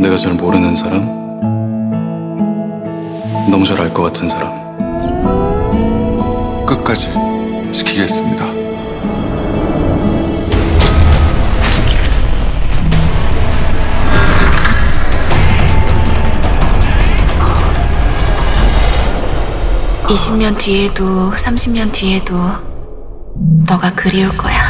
내가 잘 모르는 사람? 너무 잘 알 것 같은 사람. 끝까지 지키겠습니다. (20년) 뒤에도 30년 뒤에도 너가 그리울 거야.